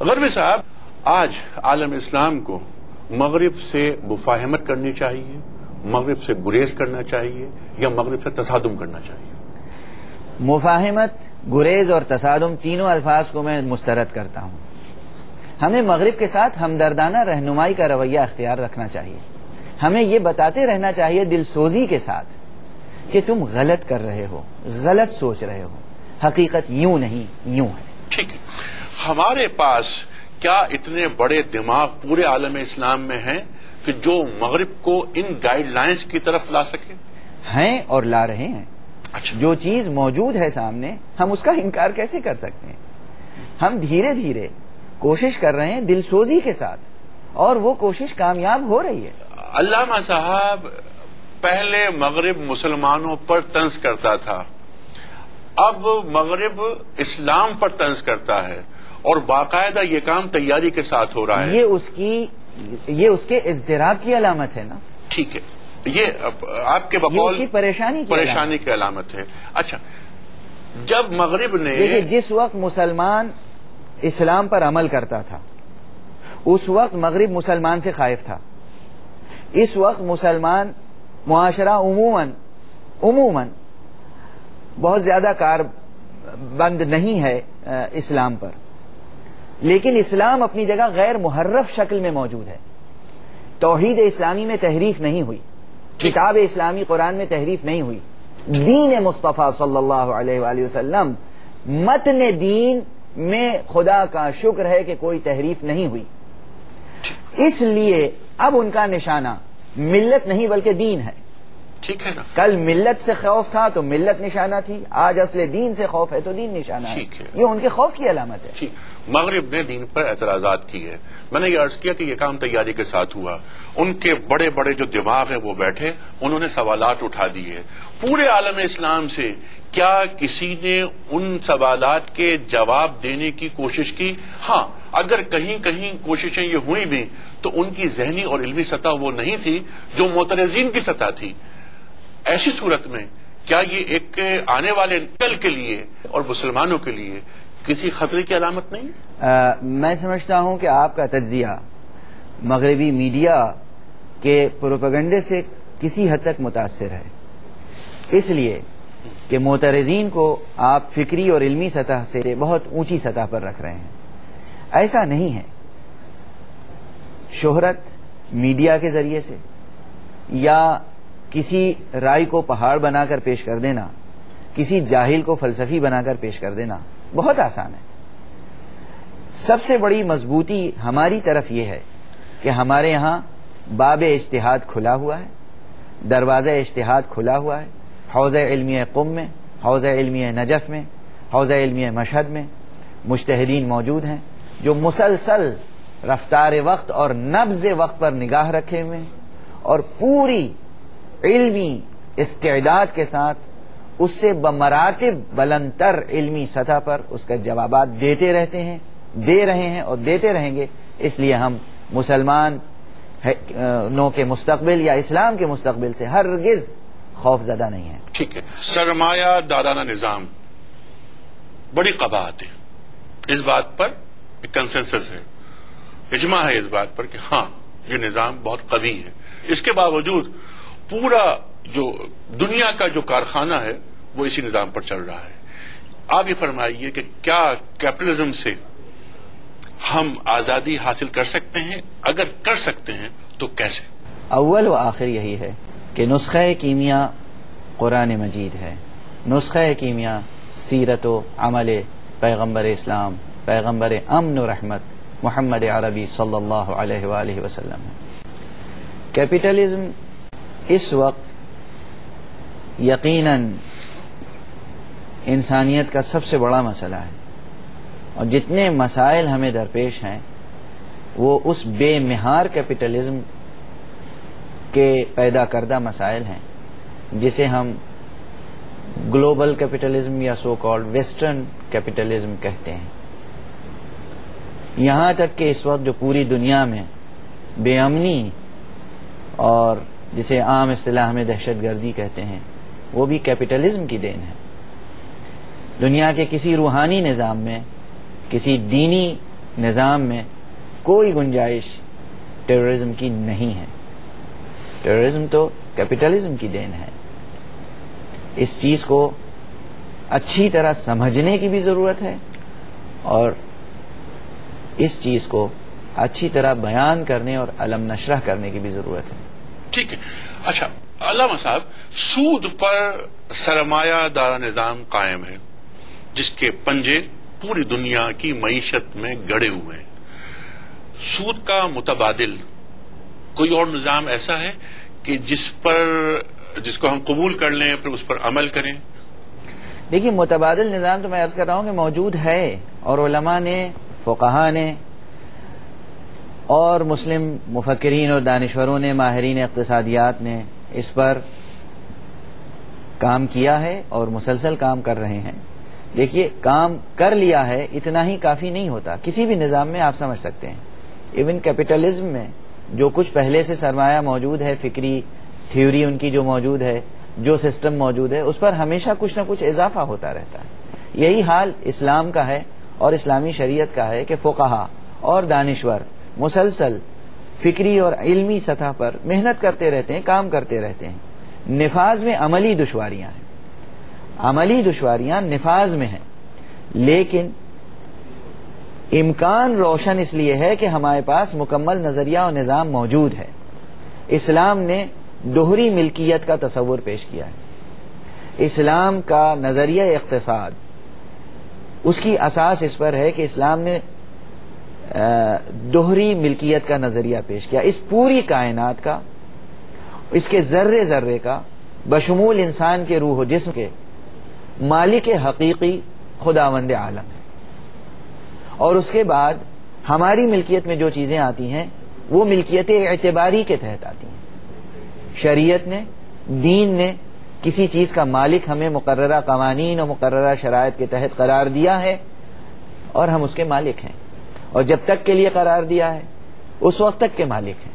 गरबी साहब आज आलम इस्लाम को मगरब से मुफाहमत करनी चाहिए मगरब से गुरेज करना चाहिए या मगरब से तसादम करना चाहिए? मुफाहमत गुरेज और तसादुम तीनों अल्फाज को मैं मुस्तरद करता हूँ। हमें मगरब के साथ हमदर्दाना रहनुमाई का रवैया अख्तियार रखना चाहिए। हमें ये बताते रहना चाहिए दिलसोजी के साथ कि तुम गलत कर रहे हो गलत सोच रहे हो। हकीकत यूँ नहीं यूँ है। ठीक है। हमारे पास क्या इतने बड़े दिमाग पूरे आलम इस्लाम में हैं कि जो मगरब को इन गाइडलाइंस की तरफ़ ला सके? हैं और ला रहे हैं। अच्छा। जो चीज़ मौजूद है सामने हम उसका इनकार कैसे कर सकते हैं? हम धीरे धीरे कोशिश कर रहे हैं दिलसोजी के साथ और वो कोशिश कामयाब हो रही है। अल्लामा साहब पहले मगरब मुसलमानों पर तंज करता था अब मगरब इस्लाम पर तंज करता है। और बाकायदा ये काम तैयारी के साथ हो रहा है। ये उसकी ये उसके इजतराब की अलामत है ना? ठीक है। ये आपके बकौल परेशानी की परेशानी की अलामत है। अच्छा जब मगरब ने देखिए जिस वक्त मुसलमान इस्लाम पर अमल करता था उस वक्त मगरब मुसलमान से खाइफ था। इस वक्त मुसलमान मुआशरा उमूमन उमूमन बहुत ज़्यादा कार बंद नहीं है इस्लाम पर। लेकिन इस्लाम अपनी जगह गैर मुहर्रफ शक्ल में मौजूद है। तोहीद इस्लामी में तहरीफ नहीं हुई। किताब इस्लामी कुरान में तहरीफ नहीं हुई। दीन मुस्तफ़ा सल्लल्लाहु अलैहि वसल्लम मतन दीन में खुदा का शुक्र है कि कोई तहरीफ नहीं हुई। इसलिए अब उनका निशाना मिल्लत नहीं बल्कि दीन है। ठीक है ना? कल मिल्लत से खौफ था तो मिल्लत निशाना थी। आज असले दीन से खौफ है तो दीन निशाना ठीक है। ये उनके खौफ की अलामत है। ठीक। मगरिब ने दीन पर एतराजात किए मैंने ये अर्ज़ किया कि ये काम तैयारी के साथ हुआ। उनके बड़े बड़े जो दिमाग है वो बैठे उन्होंने सवालात उठा दिए। पूरे आलम इस्लाम से क्या किसी ने उन सवालात के जवाब देने की कोशिश की? हाँ अगर कहीं कहीं कोशिशें ये हुई भी तो उनकी जहनी और इल्मी सतह वो नहीं थी जो मोतरजीन की सतह थी। ऐसी सूरत में क्या ये एक आने वाले कल के लिए और मुसलमानों के लिए किसी खतरे की अलामत नहीं? आ, मैं समझता हूँ कि आपका तजिया मगरबी मीडिया के प्रोपगंडे से किसी हद तक मुतासर है। इसलिए कि मोतरजीन को आप फिक्री और इलमी सतह से बहुत ऊँची सतह पर रख रहे हैं। ऐसा नहीं है। शोहरत मीडिया के ज़रिए से या किसी राय को पहाड़ बनाकर पेश कर देना, किसी जाहिल को फलसफी बनाकर पेश कर देना, बहुत आसान है। सबसे बड़ी मजबूती हमारी तरफ़ यह है कि हमारे यहाँ बाब इश्तिहाद खुला हुआ है, दरवाज़ा इश्तिहाद खुला हुआ है, हौज़ इल्मी कुम में, हौज़ इल्मी नजफ में, हौज़ इल्मी मशहद में मुश्तहदीन मौजूद हैं, जो मुसलसल रफ्तार वक्त और नब्ज वक्त पर निगाह रखे हुए हैं और पूरी इल्मी इस्तेदाद के साथ, उससे बमरातिब बुलंदतर इल्मी सतह पर उसका जवाब देते रहते हैं, दे रहे हैं और देते रहेंगे। इसलिए हम मुसलमान नो के मुस्तकबिल या इस्लाम के मुस्तकबिल से हरगिज खौफजदा नहीं है। ठीक है। सरमाया दादाना निज़ाम, बड़ी कबाहत है। इस बात पर एक कंसेंसस है। इजमा है इस बात पर कि हाँ ये निज़ाम बहुत कवी है। इसके बावजूद पूरा जो दुनिया का जो कारखाना है, वो इसी निज़ाम पर चल रहा है। आप ये फरमाइए कि क्या कैपिटलिज्म से हम आज़ादी हासिल कर सकते हैं? अगर कर सकते हैं तो कैसे? अव्वल व आखिर यही है कि नुस्खा कीमिया कुरान मजीद है। नुस्खा कीमिया सीरत अमल पैगंबर इस्लाम पैगंबर अमन रहमत मोहम्मद अरबी सल्लल्लाहु अलैहि वसल्लम कैपिटलिज्म इस वक्त यकीनन इंसानियत का सबसे बड़ा मसला है। और जितने मसाइल हमें दरपेश हैं, वो उस बेमिहार कैपिटलिज्म के पैदा करदा मसाइल हैं, जिसे हम ग्लोबल कैपिटलिज्म या सो कॉल्ड वेस्टर्न कैपिटलिज्म कहते हैं। यहाँ तक कि इस वक्त जो पूरी दुनिया में बेअमनी और जिसे आम इस्तेलाह में दहशत गर्दी कहते हैं, वो भी कैपिटलिज्म की देन है। दुनिया के किसी रूहानी निज़ाम में, किसी दीनी निज़ाम में कोई गुंजाइश टेररिज्म की नहीं है। टेररिज्म तो कैपिटलिज्म की देन है। इस चीज़ को अच्छी तरह समझने की भी ज़रूरत है और इस चीज़ को अच्छी तरह बयान करने और अलम नशरह करने की भी ज़रूरत है। ठीक है। अच्छा अलामा साहब, सूद पर सरमायादारा निज़ाम कायम है, जिसके पंजे पूरी दुनिया की मीशत में गड़े हुए हैं। सूद का मुतबादिल, कोई और निज़ाम ऐसा है कि जिस पर, जिसको हम कबूल कर लें, फिर उस पर अमल करें? देखिए, मुतबादल निज़ाम तो मैं अर्ज़ कर रहा हूँ कि मौजूद है, और ने, फ़ुकहा ने और मुस्लिम मुफक्रीन और दानश्वरों ने, माहरीन इकतसादियात ने इस पर काम किया है और मुसलसल काम कर रहे हैं। देखिए, काम कर लिया है, इतना ही काफ़ी नहीं होता। किसी भी निज़ाम में आप समझ सकते हैं। इवन कैपिटलिज्म में जो कुछ पहले से सरमाया मौजूद है, फिक्री थ्योरी उनकी जो मौजूद है, जो सिस्टम मौजूद है, उस पर हमेशा कुछ ना कुछ इजाफा होता रहता है। यही हाल इस्लाम का है और इस्लामी शरीयत का है कि फोकहा और दानिश्वर मुसलसल, फिक्री और इल्मी सतह पर मेहनत करते रहते हैं, काम करते रहते हैं। नफाज में अमली दुश्वारियाँ हैं। अमली दुश्वारियाँ निफाज में हैं। लेकिन, इम्कान रोशन इसलिए है कि हमारे पास मुकम्मल नज़रिया और निज़ाम मौजूद है। इस्लाम ने दोहरी मिल्कियत का तस्वुर पेश किया है। इस्लाम का नज़रिया इकतसाद। उसकी असास इस पर है कि इस्लाम ने दोहरी मिल्कियत का नज़रिया पेश किया। इस पूरी कायनात का, इसके जर्रे जर्रे का बशमूल इंसान के रूह जिस्म के मालिक हकीकी खुदावंद आलम है। और उसके बाद हमारी मिल्कियत में जो चीज़ें आती हैं, वो मिल्कियत एतबारी के तहत आती हैं। शरीयत ने, दीन ने किसी चीज़ का मालिक हमें मुकर्रा कवानीन और मुकर्रा शराय के तहत करार दिया है और हम उसके मालिक हैं। और जब तक के लिए करार दिया है, उस वक्त तक के मालिक हैं।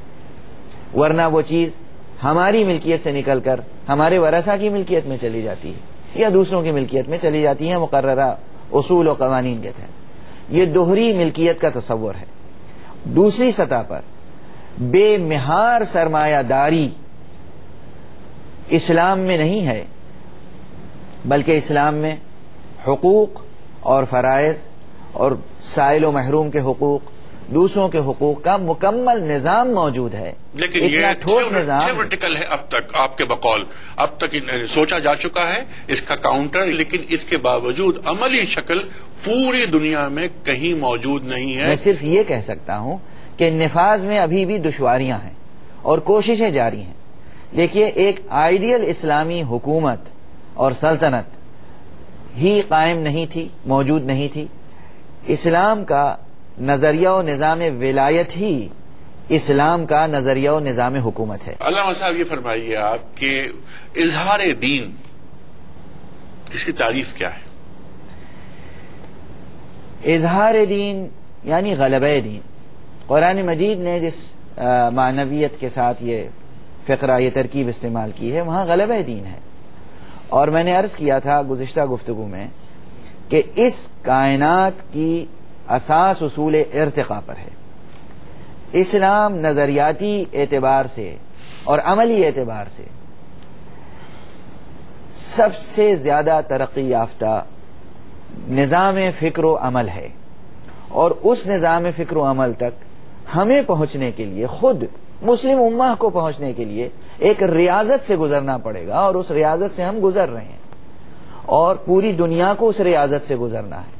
वरना वो चीज़ हमारी मिल्कियत से निकलकर हमारे वरसा की मिल्कियत में चली जाती है, या दूसरों की मिल्कियत में चली जाती है मुकर्रा उसूल और कवानीन के तहत। ये दोहरी मिल्कियत का तस्वर है। दूसरी सतह पर बेमिहार सरमायादारी इस्लाम में नहीं है, बल्कि इस्लाम में हकूक और फ़राइज और साइल महरूम के हकूक दूसरों के हकूक का मुकम्मल निज़ाम मौजूद है। लेकिन ये ठोस निज़ाम है अब तक आपके बकौल। अब तक सोचा जा चुका है इसका काउंटर लेकिन इसके बावजूद अमली शक्ल पूरी दुनिया में कहीं मौजूद नहीं है। मैं सिर्फ़ ये कह सकता हूँ कि निफाज में अभी भी दुश्वारियाँ हैं और कोशिशें जारी हैं। देखिए एक आइडियल इस्लामी हुकूमत और सल्तनत ही कायम नहीं थी मौजूद नहीं थी। इस्लाम का नज़रिया और निज़ाम विलायत ही इस्लाम का नज़रिया और निज़ाम हुकूमत है। अल्लाह साहब ये फरमाइए आप कि इजहार दीन इसकी तारीफ़ क्या है? इजहार दीन यानी गलब दीन। कुरान मजीद ने जिस मानवीयत के साथ ये फ़िक्रा ये तरकीब इस्तेमाल की है वहाँ गलब दीन है। और मैंने अर्ज़ किया था गुजशत गुफ्तु में कि इस कायनात की असास उसूल इरतका पर है। इस्लाम नजरियाती एतबार से और अमली एतबार से सबसे ज़्यादा तरक्की याफ्ता निज़ाम फ़िक्र अमल है। और उस निज़ाम फ़िक्र अमल तक हमें पहुँचने के लिए, खुद मुस्लिम उम्मा को पहुँचने के लिए एक रियाजत से गुजरना पड़ेगा और उस रियाजत से हम गुजर रहे हैं। और पूरी दुनिया को उस रियाजत से गुजरना है।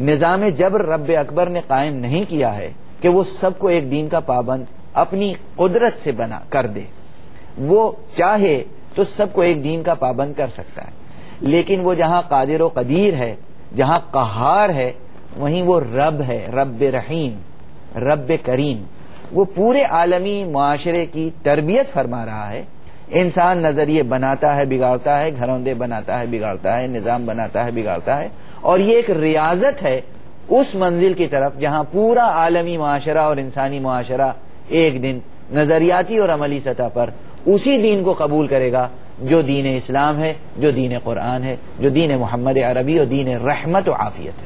निज़ाम जबर रब अकबर ने कायम नहीं किया है कि वो सबको एक दीन का पाबंद अपनी कुदरत से बना कर दे। वो चाहे तो सबको एक दीन का पाबंद कर सकता है। लेकिन वो जहाँ कादिर कदीर है, जहाँ कहार है, वहीं वो रब है, रब रहीम, रब करीम। वो पूरे आलमी माशरे की तरबियत फरमा रहा है इंसान नज़रिए बनाता है, बिगाड़ता है, घरौंदे बनाता है, बिगाड़ता है, निज़ाम बनाता है, बिगाड़ता है। और ये एक रियाजत है उस मंजिल की तरफ़ जहाँ पूरा आलमी माशरा और इंसानी माशरा एक दिन नजरियाती और अमली सतह पर उसी दीन को कबूल करेगा जो दीन इस्लाम है, जो दीन कुरान है, जो दीन मोहम्मद अरबी और दीन रहमत आफियत है।